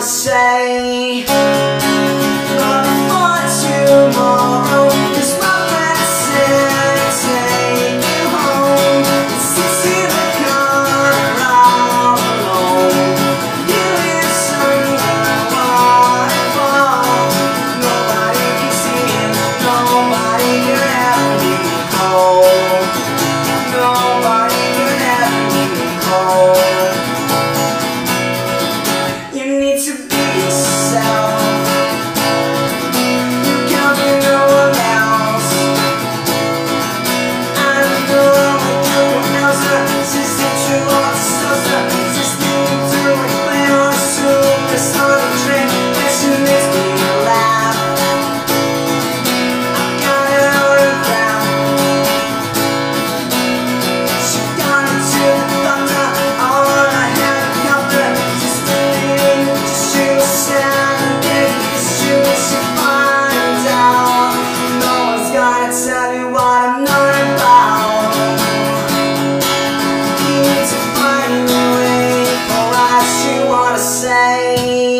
say? Amen.